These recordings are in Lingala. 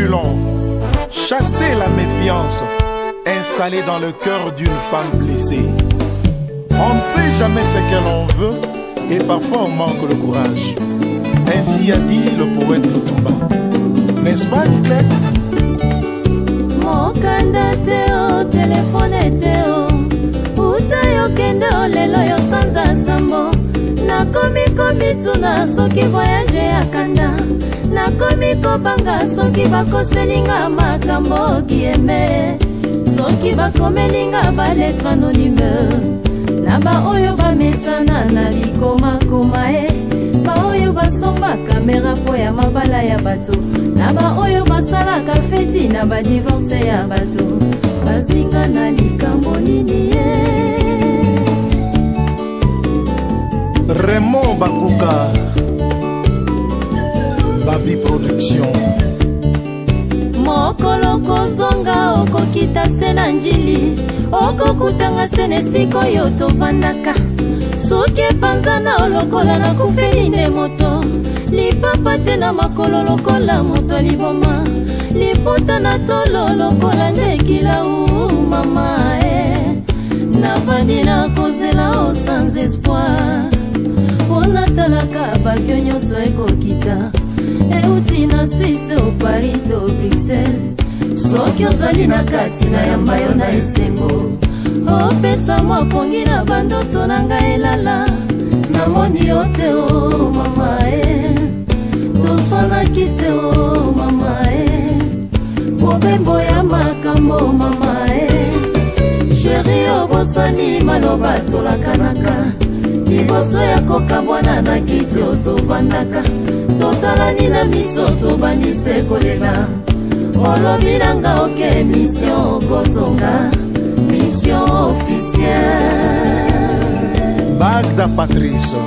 long. Chasser la méfiance installée dans le cœur d'une femme blessée. On ne fait jamais ce que l'on veut et parfois on manque le courage. Ainsi a dit le poète Lutumba. N'est-ce pas, du mokanda mikobanga soki bakoselinga makambo kieme soki bakomelinga baletre anonyme na baoyo bamesana na bikomakoma e baoyo basomba kamera mpo ya mabala ya bato na baoyo basalaka feti na badivorse ya bato bazwinga na likambo nini ye remo bakuka bi production mokolo kozonga okokita se na njili okokutanga se na esika oyo tovandaka soki epanza na olokola nakufeli nde moto lipapa te na makolo lokola moto aliboma liputa na tolo lokola nde kilau mama e navandi na kozela o sans espoir mpo natalaka bakio nyonso ekokita euti na swisse oparis to bruxelles soki ozali na kati nayamba yo na esengo opesa mokongi na bandoto na ngai elala namoni yo te o mama e tosanaki te o mama e mobembo ya makambo mama e sheri obosani maloba tolakanaka liboso ya kokabwana na kiti oyo tovandaka totalani na miso tobandise kolela olobi nanga oke misio okozonga misio officiele bagda patriso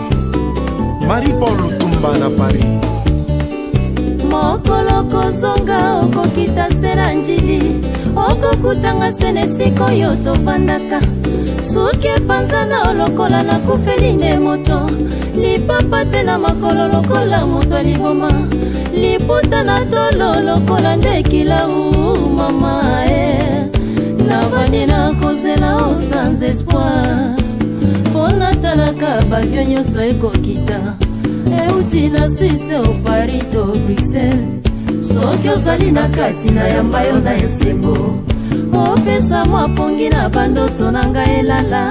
marie paul lutumba na paris okozonga okokita sela njili okokutanga sene esika oyo tovandaka soki epanzana lokola nakufeli nde moto lipapa te na makolo lokola moto aliboma liputa na tolo lokola nde ekilau mama e eh. navandi na kozela o sans espoir mpo natalaka bavio nyonso ekokita euti na swisse o paris to bruxelles soki ozali na kati na yamba yo na esengo opesa mwa pongi na bandoto na ngai elala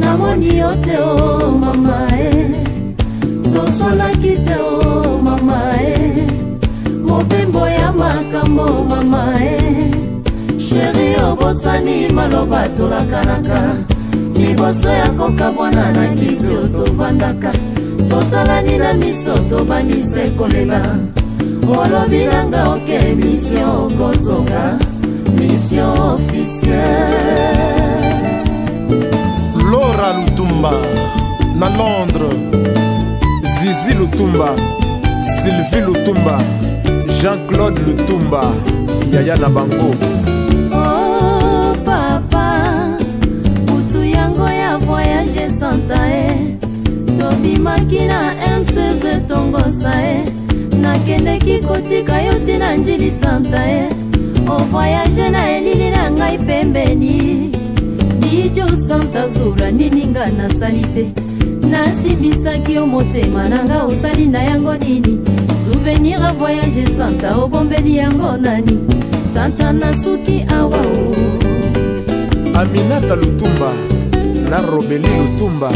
namoni yo te o oh mama e eh. tosolaki te o oh mama e mobembo ya makambo mama e sheri obosani maloba tolakanaka liboso ya kokamwana na kiti otovandaka totalani na miso tobandisa ekolela bolobi nanga oke misio okozonga misio officiel lora lutumba na londres zizi lutumba sylvie lutumba jean-claude lutumba yaya na bango tika yo ntina njili santa e ovoyage na elili na ngai pembeni dijo santa zula nini nga nasali te nasimbisaki yo motema na nga osali na yango nini souvenir a voyage santa obombeli yango nani santa nasuki awa o aminata lutumba na robeli lutumba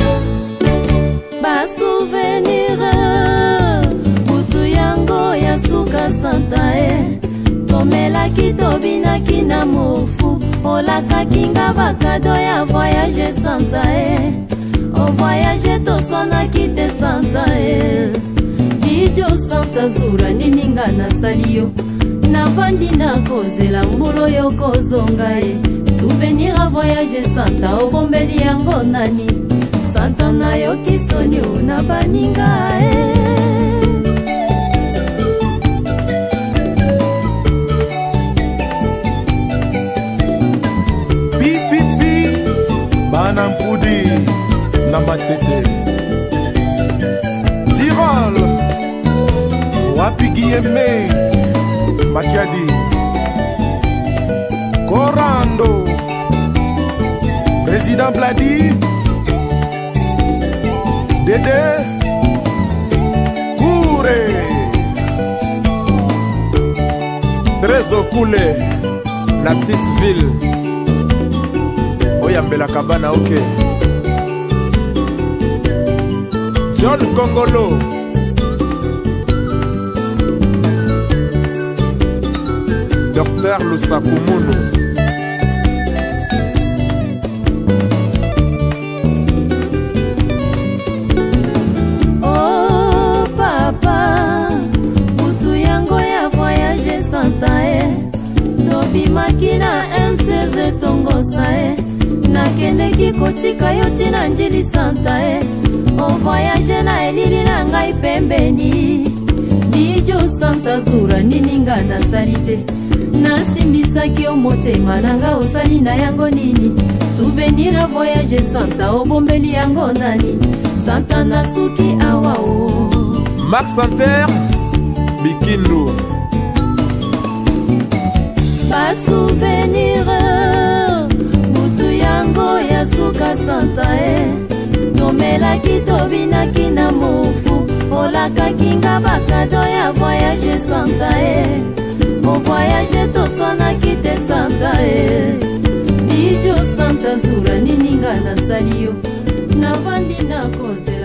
basouvenire santa e tomelaki tobinaki na mofu olakaki nga bakado ya voyage santa e ovoyage toswanaki te santa e didio santa zura nini nga nasali yo navandi na kozela mbulu yo kozonga e souvenir a voyage santa obombeli yango nani santa nayoki soni o na baninga na matete dirol wapi guilleme makiadi korando président bladi dede kure trésokule la petite ville oyambelaka bana oke okay. John Kongolo Docteur Lusakumunu Oh papa Mutu yango ya voyage santa e Tobimaki na MCZ tongosa e Nakendeki kotika yo tina njili santa e kovoyage na elili na ngai pembeni dijo santa zura nini nga nasali te nasimbisaki yo motema na ngai osali na yango nini souvenir ya voyage santa obombeli yango nani santa nasuki awa o mark santer bikindu basouvenir butu yango ya suka santa e eh. omelaki tobinaki na mofu olakaki nga bakado ya voyage santa e movoyage toswanaki te santa e ijo santa zura nini nga nasali yo navandi na kozela